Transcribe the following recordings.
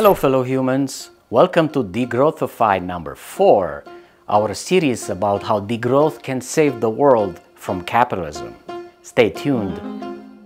Hello fellow humans, welcome to Degrowthify number 4, our series about how degrowth can save the world from capitalism. Stay tuned,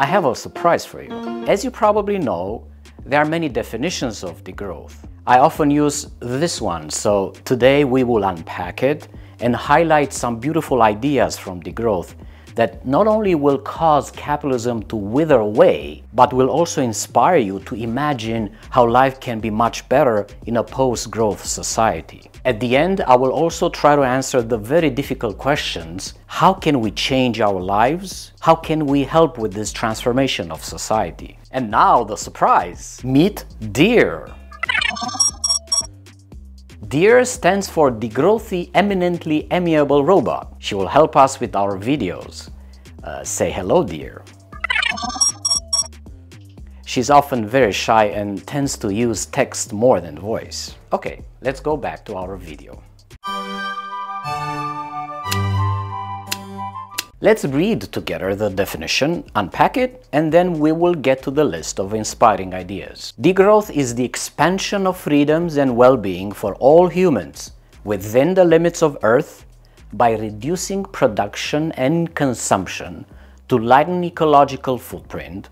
I have a surprise for you. As you probably know, there are many definitions of degrowth. I often use this one, so today we will unpack it and highlight some beautiful ideas from degrowth that not only will cause capitalism to wither away, but will also inspire you to imagine how life can be much better in a post-growth society. At the end, I will also try to answer the very difficult questions. How can we change our lives? How can we help with this transformation of society? And now the surprise! Meet Dear! Dear stands for the Degrowthy Eminently Amiable Robot. She will help us with our videos. Uh, say hello, dear. She's often very shy and tends to use text more than voice. Okay, let's go back to our video. Let's read together the definition, unpack it, and then we will get to the list of inspiring ideas. Degrowth is the expansion of freedoms and well-being for all humans within the limits of Earth by reducing production and consumption to lighten ecological footprint,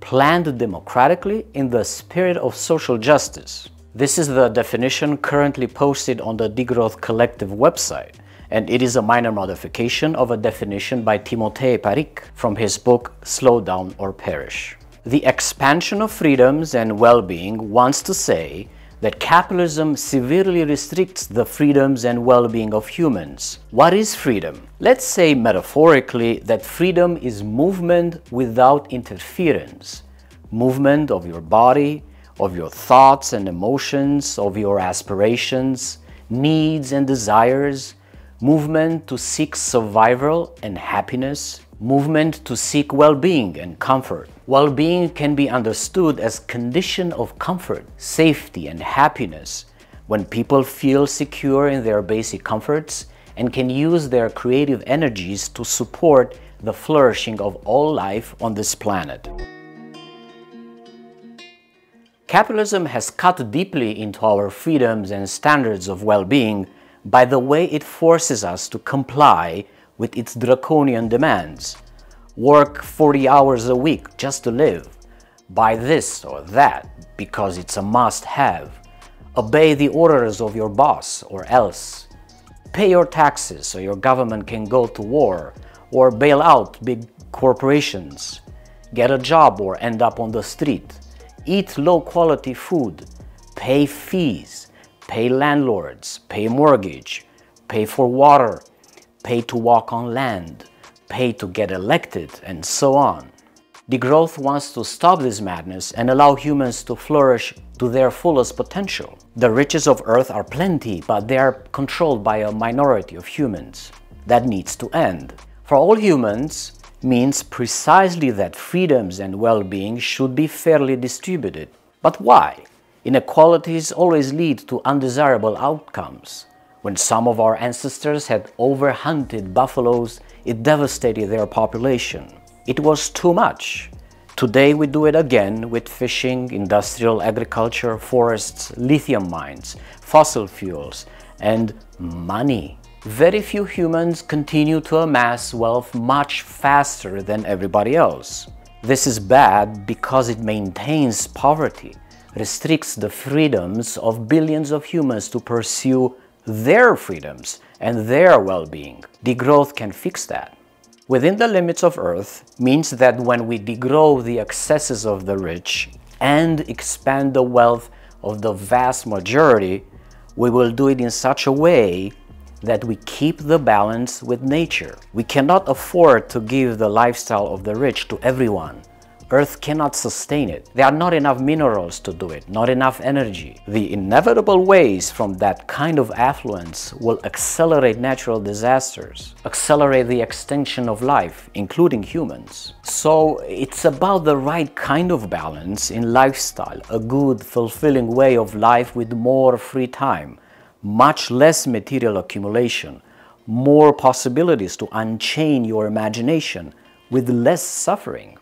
planned democratically in the spirit of social justice. This is the definition currently posted on the Degrowth Collective website and it is a minor modification of a definition by Timothée Parrique from his book Slow Down or Perish. The expansion of freedoms and well-being wants to say that capitalism severely restricts the freedoms and well-being of humans. What is freedom? Let's say metaphorically that freedom is movement without interference. Movement of your body, of your thoughts and emotions, of your aspirations, needs and desires, movement to seek survival and happiness, movement to seek well-being and comfort. Well-being can be understood as condition of comfort, safety and happiness when people feel secure in their basic comforts and can use their creative energies to support the flourishing of all life on this planet. Capitalism has cut deeply into our freedoms and standards of well-being by the way it forces us to comply with its draconian demands. Work 40 hours a week just to live. Buy this or that because it's a must-have. Obey the orders of your boss or else. Pay your taxes so your government can go to war or bail out big corporations. Get a job or end up on the street. Eat low-quality food. Pay fees pay landlords, pay mortgage, pay for water, pay to walk on land, pay to get elected, and so on. Degrowth wants to stop this madness and allow humans to flourish to their fullest potential. The riches of Earth are plenty, but they are controlled by a minority of humans. That needs to end. For all humans means precisely that freedoms and well-being should be fairly distributed. But why? Inequalities always lead to undesirable outcomes. When some of our ancestors had overhunted buffaloes, it devastated their population. It was too much. Today we do it again with fishing, industrial agriculture, forests, lithium mines, fossil fuels, and money. Very few humans continue to amass wealth much faster than everybody else. This is bad because it maintains poverty restricts the freedoms of billions of humans to pursue their freedoms and their well-being. Degrowth can fix that. Within the limits of Earth means that when we degrow the excesses of the rich and expand the wealth of the vast majority, we will do it in such a way that we keep the balance with nature. We cannot afford to give the lifestyle of the rich to everyone. Earth cannot sustain it. There are not enough minerals to do it, not enough energy. The inevitable ways from that kind of affluence will accelerate natural disasters, accelerate the extinction of life, including humans. So it's about the right kind of balance in lifestyle, a good, fulfilling way of life with more free time, much less material accumulation, more possibilities to unchain your imagination with less suffering.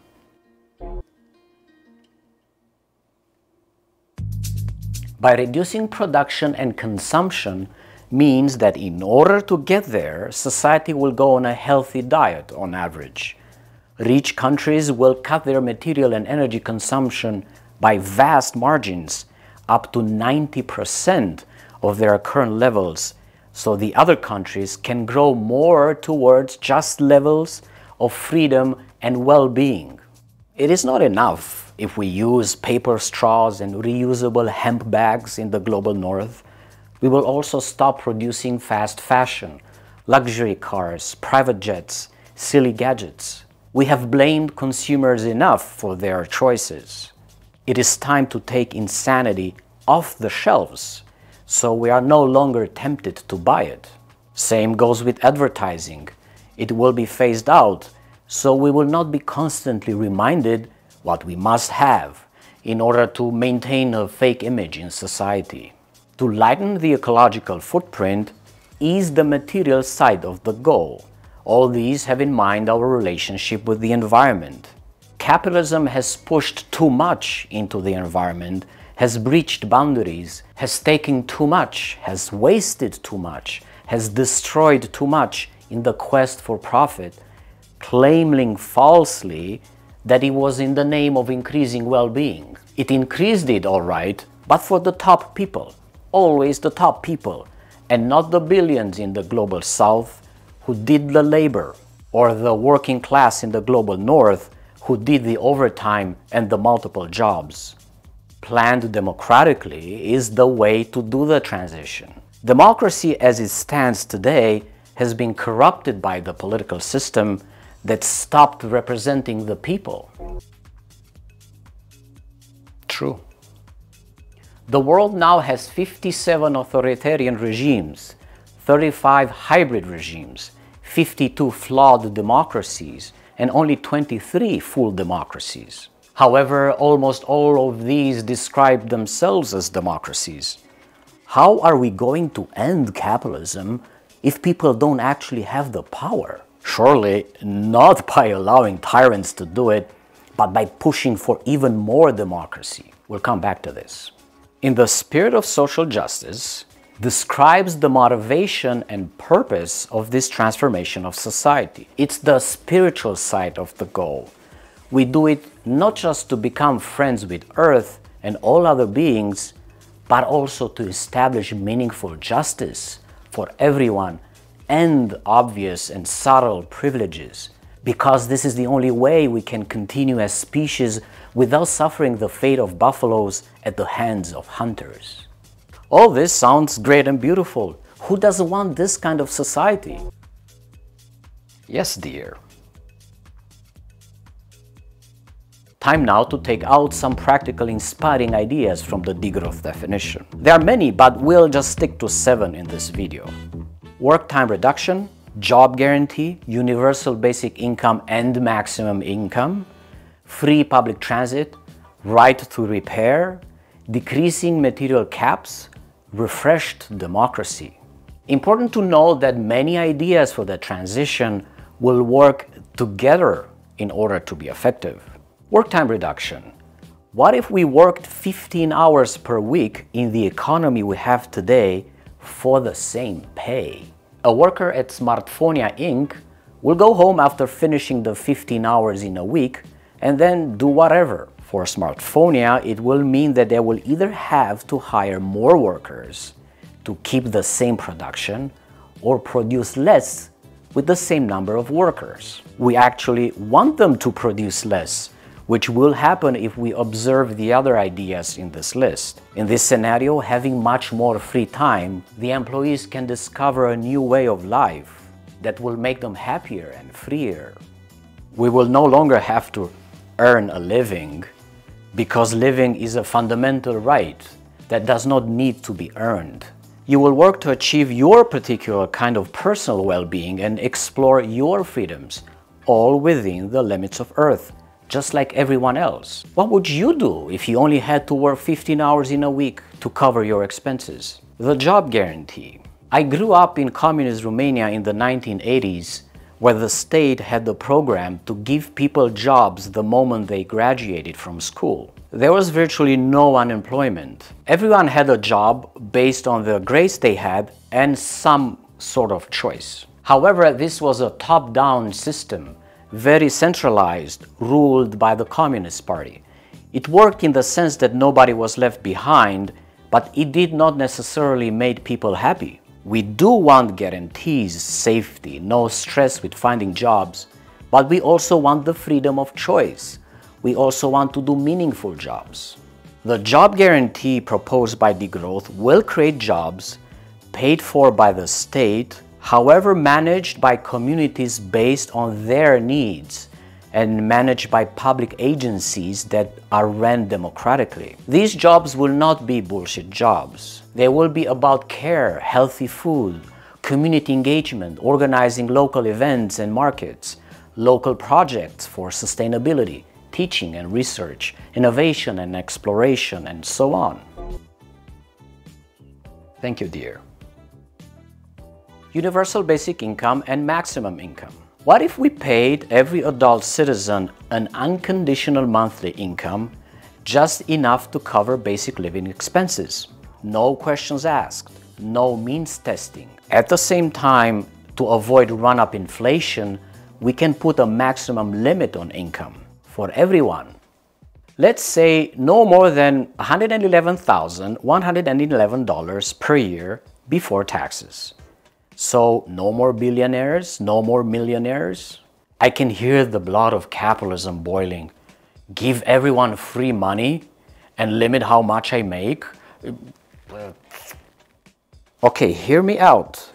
By reducing production and consumption means that in order to get there, society will go on a healthy diet on average. Rich countries will cut their material and energy consumption by vast margins, up to 90% of their current levels, so the other countries can grow more towards just levels of freedom and well-being. It is not enough if we use paper straws and reusable hemp bags in the global north. We will also stop producing fast fashion, luxury cars, private jets, silly gadgets. We have blamed consumers enough for their choices. It is time to take insanity off the shelves so we are no longer tempted to buy it. Same goes with advertising. It will be phased out, so we will not be constantly reminded what we must have in order to maintain a fake image in society. To lighten the ecological footprint is the material side of the goal. All these have in mind our relationship with the environment. Capitalism has pushed too much into the environment, has breached boundaries, has taken too much, has wasted too much, has destroyed too much in the quest for profit, claiming falsely that it was in the name of increasing well-being. It increased it all right, but for the top people always the top people and not the billions in the global south who did the labor or the working class in the global north who did the overtime and the multiple jobs. Planned democratically is the way to do the transition. Democracy as it stands today has been corrupted by the political system that stopped representing the people. True. The world now has 57 authoritarian regimes, 35 hybrid regimes, 52 flawed democracies, and only 23 full democracies. However, almost all of these describe themselves as democracies. How are we going to end capitalism if people don't actually have the power? Surely not by allowing tyrants to do it, but by pushing for even more democracy. We'll come back to this in the spirit of social justice, describes the motivation and purpose of this transformation of society. It's the spiritual side of the goal. We do it not just to become friends with Earth and all other beings, but also to establish meaningful justice for everyone and obvious and subtle privileges because this is the only way we can continue as species without suffering the fate of buffaloes at the hands of hunters. All this sounds great and beautiful. Who doesn't want this kind of society? Yes, dear. Time now to take out some practical inspiring ideas from the degrowth definition. There are many, but we'll just stick to seven in this video. Work time reduction, job guarantee, universal basic income and maximum income, free public transit, right to repair, decreasing material caps, refreshed democracy. Important to note that many ideas for the transition will work together in order to be effective. Work time reduction. What if we worked 15 hours per week in the economy we have today for the same pay? A worker at Smartphonia Inc. will go home after finishing the 15 hours in a week and then do whatever. For Smartphonia, it will mean that they will either have to hire more workers to keep the same production or produce less with the same number of workers. We actually want them to produce less which will happen if we observe the other ideas in this list. In this scenario, having much more free time, the employees can discover a new way of life that will make them happier and freer. We will no longer have to earn a living because living is a fundamental right that does not need to be earned. You will work to achieve your particular kind of personal well-being and explore your freedoms, all within the limits of Earth just like everyone else. What would you do if you only had to work 15 hours in a week to cover your expenses? The job guarantee. I grew up in communist Romania in the 1980s where the state had the program to give people jobs the moment they graduated from school. there was virtually no unemployment. Everyone had a job based on the grades they had and some sort of choice. However, this was a top-down system, very centralized, ruled by the Communist Party. It worked in the sense that nobody was left behind, but it did not necessarily make people happy. We do want guarantees, safety, no stress with finding jobs, but we also want the freedom of choice. We also want to do meaningful jobs. The job guarantee proposed by degrowth will create jobs paid for by the state, however managed by communities based on their needs and managed by public agencies that are run democratically. These jobs will not be bullshit jobs. They will be about care, healthy food, community engagement, organizing local events and markets, local projects for sustainability, teaching and research, innovation and exploration, and so on. Thank you, dear. Universal basic income and maximum income. What if we paid every adult citizen an unconditional monthly income just enough to cover basic living expenses? No questions asked, no means testing. At the same time, to avoid run-up inflation, we can put a maximum limit on income for everyone. Let's say no more than $111,111 per year before taxes. So no more billionaires, no more millionaires. I can hear the blood of capitalism boiling. Give everyone free money and limit how much I make. Okay, hear me out.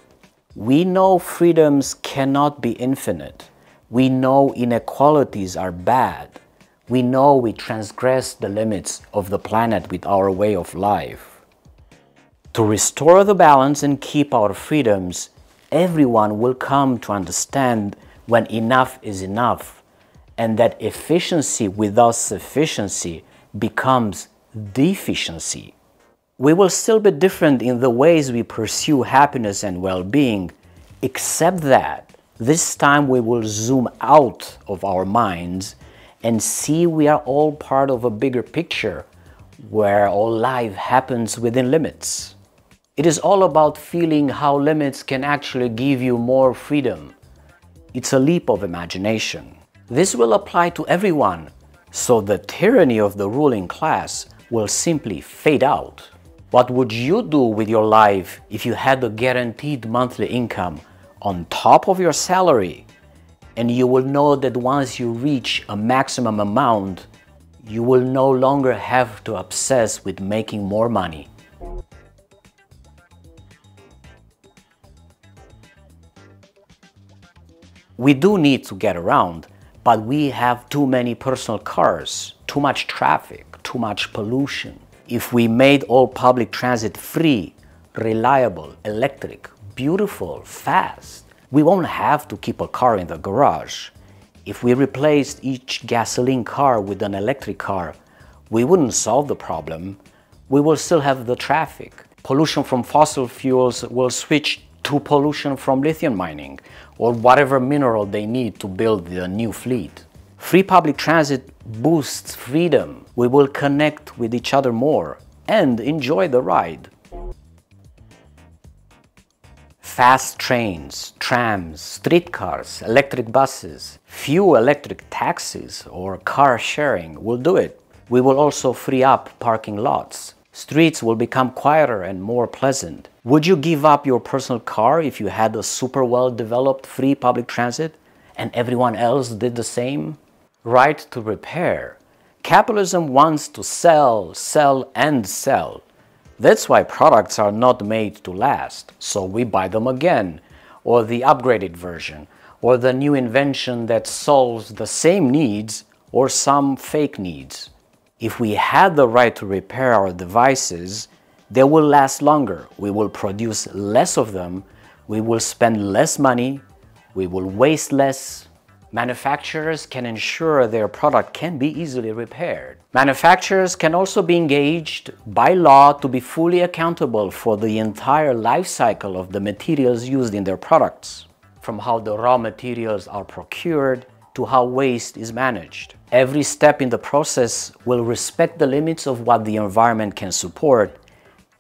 We know freedoms cannot be infinite. We know inequalities are bad. We know we transgress the limits of the planet with our way of life. To restore the balance and keep our freedoms, everyone will come to understand when enough is enough and that efficiency without sufficiency becomes deficiency. We will still be different in the ways we pursue happiness and well-being, except that this time we will zoom out of our minds and see we are all part of a bigger picture where all life happens within limits. It is all about feeling how limits can actually give you more freedom. It's a leap of imagination. This will apply to everyone, so the tyranny of the ruling class will simply fade out. What would you do with your life if you had a guaranteed monthly income on top of your salary and you will know that once you reach a maximum amount, you will no longer have to obsess with making more money. We do need to get around, but we have too many personal cars, too much traffic, too much pollution. If we made all public transit free, reliable, electric, beautiful, fast, we won't have to keep a car in the garage. If we replaced each gasoline car with an electric car, we wouldn't solve the problem. We will still have the traffic. Pollution from fossil fuels will switch to pollution from lithium mining or whatever mineral they need to build the new fleet. Free public transit boosts freedom. We will connect with each other more and enjoy the ride. Fast trains, trams, streetcars, electric buses, few electric taxis or car sharing will do it. We will also free up parking lots. Streets will become quieter and more pleasant. Would you give up your personal car if you had a super well developed free public transit and everyone else did the same? Right to repair. Capitalism wants to sell, sell, and sell. That's why products are not made to last, so we buy them again, or the upgraded version, or the new invention that solves the same needs or some fake needs. If we had the right to repair our devices, they will last longer. We will produce less of them. We will spend less money. We will waste less. Manufacturers can ensure their product can be easily repaired. Manufacturers can also be engaged by law to be fully accountable for the entire life cycle of the materials used in their products, from how the raw materials are procured to how waste is managed. Every step in the process will respect the limits of what the environment can support,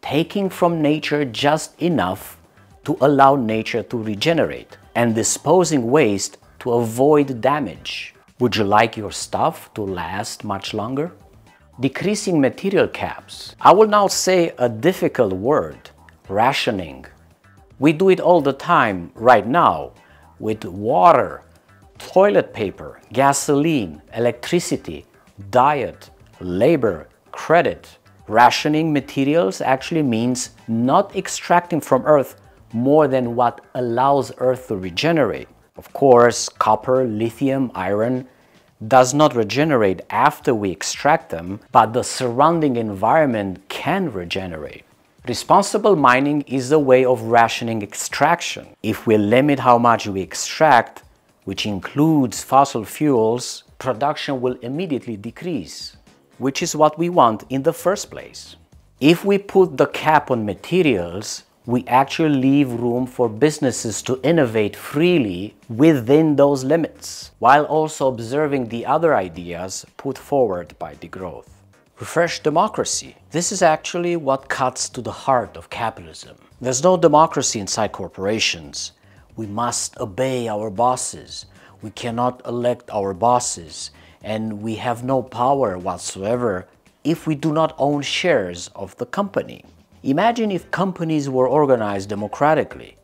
taking from nature just enough to allow nature to regenerate and disposing waste to avoid damage. Would you like your stuff to last much longer? Decreasing material caps. I will now say a difficult word, rationing. We do it all the time right now with water, toilet paper, gasoline, electricity, diet, labor, credit. Rationing materials actually means not extracting from Earth more than what allows Earth to regenerate. Of course, copper, lithium, iron does not regenerate after we extract them, but the surrounding environment can regenerate. Responsible mining is a way of rationing extraction. If we limit how much we extract, which includes fossil fuels, production will immediately decrease, which is what we want in the first place. If we put the cap on materials, we actually leave room for businesses to innovate freely within those limits, while also observing the other ideas put forward by degrowth. Refresh democracy. This is actually what cuts to the heart of capitalism. There's no democracy inside corporations. We must obey our bosses. We cannot elect our bosses. And we have no power whatsoever if we do not own shares of the company. Imagine if companies were organized democratically.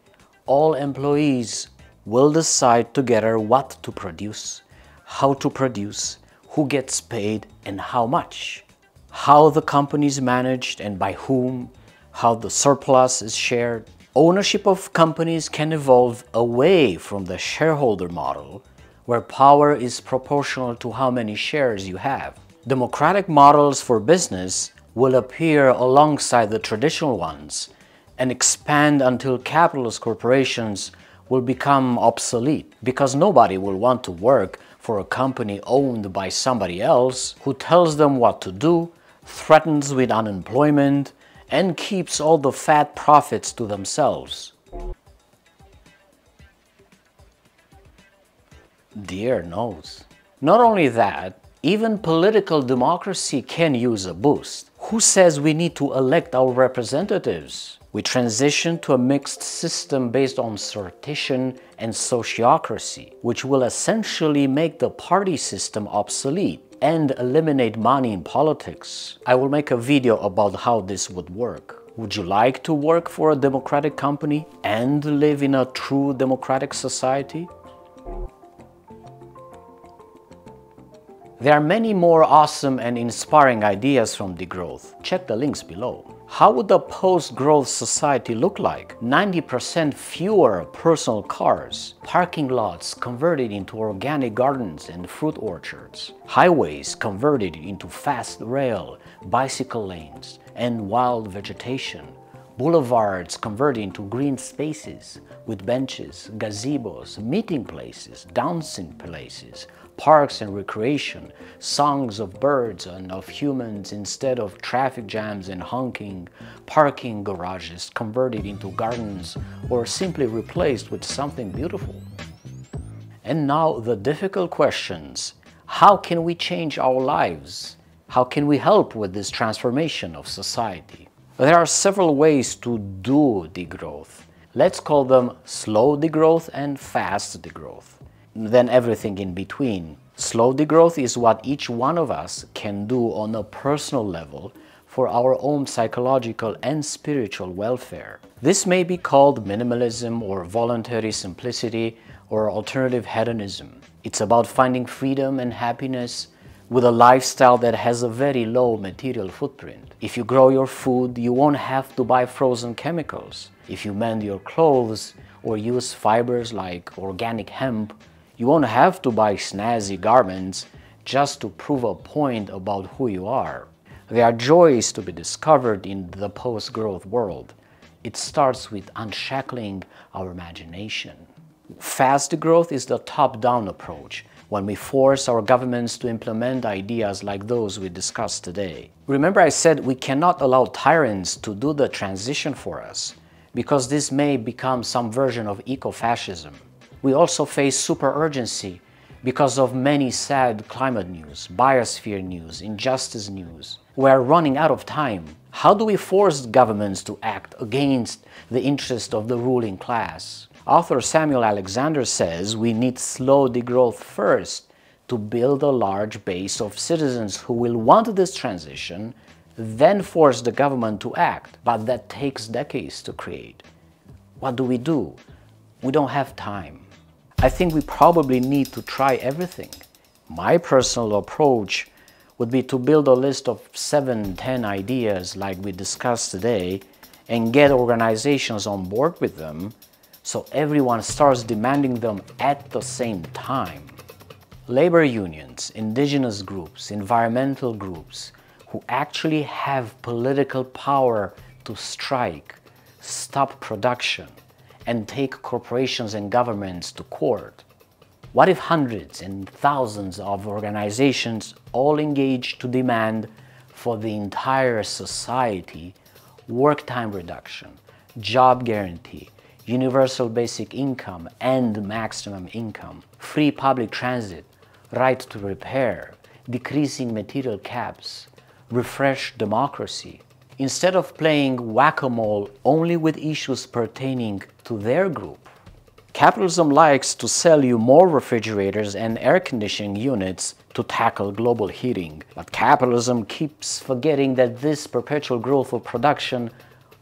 All employees will decide together what to produce, how to produce, who gets paid and how much, how the company is managed and by whom, how the surplus is shared. Ownership of companies can evolve away from the shareholder model where power is proportional to how many shares you have. Democratic models for business will appear alongside the traditional ones and expand until capitalist corporations will become obsolete because nobody will want to work for a company owned by somebody else who tells them what to do, threatens with unemployment, and keeps all the fat profits to themselves. Dear knows. Not only that, even political democracy can use a boost. Who says we need to elect our representatives? We transition to a mixed system based on sortition and sociocracy, which will essentially make the party system obsolete and eliminate money in politics. I will make a video about how this would work. Would you like to work for a democratic company and live in a true democratic society? There are many more awesome and inspiring ideas from degrowth. Check the links below. How would a post-growth society look like? 90% fewer personal cars, parking lots converted into organic gardens and fruit orchards, highways converted into fast rail, bicycle lanes, and wild vegetation, boulevards converted into green spaces with benches, gazebos, meeting places, dancing places, parks and recreation, songs of birds and of humans instead of traffic jams and honking, parking garages converted into gardens or simply replaced with something beautiful. And now the difficult questions. How can we change our lives? How can we help with this transformation of society? There are several ways to do degrowth. Let's call them slow degrowth and fast degrowth then everything in between. Slow degrowth is what each one of us can do on a personal level for our own psychological and spiritual welfare. This may be called minimalism or voluntary simplicity or alternative hedonism. It's about finding freedom and happiness with a lifestyle that has a very low material footprint. If you grow your food, you won't have to buy frozen chemicals. If you mend your clothes or use fibers like organic hemp, you won't have to buy snazzy garments just to prove a point about who you are. There are joys to be discovered in the post-growth world. It starts with unshackling our imagination. Fast growth is the top-down approach, when we force our governments to implement ideas like those we discussed today. Remember I said we cannot allow tyrants to do the transition for us, because this may become some version of eco-fascism we also face super urgency because of many sad climate news, biosphere news, injustice news. We are running out of time. How do we force governments to act against the interest of the ruling class? Author Samuel Alexander says we need slow degrowth first to build a large base of citizens who will want this transition, then force the government to act. But that takes decades to create. What do we do? We don't have time. I think we probably need to try everything. My personal approach would be to build a list of seven, ten ideas like we discussed today and get organizations on board with them so everyone starts demanding them at the same time. Labor unions, indigenous groups, environmental groups who actually have political power to strike, stop production, and take corporations and governments to court. What if hundreds and thousands of organizations all engage to demand for the entire society work time reduction, job guarantee, universal basic income and maximum income, free public transit, right to repair, decreasing material caps, refresh democracy, instead of playing whack-a-mole only with issues pertaining to their group. Capitalism likes to sell you more refrigerators and air conditioning units to tackle global heating. But capitalism keeps forgetting that this perpetual growth of production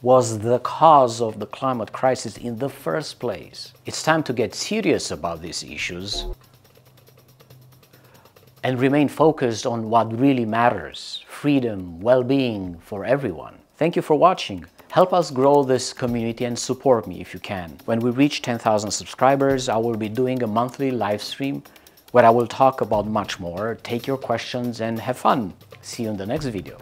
was the cause of the climate crisis in the first place. It's time to get serious about these issues and remain focused on what really matters, freedom, well-being for everyone. Thank you for watching. Help us grow this community and support me if you can. When we reach 10,000 subscribers, I will be doing a monthly live stream where I will talk about much more, take your questions and have fun. See you in the next video.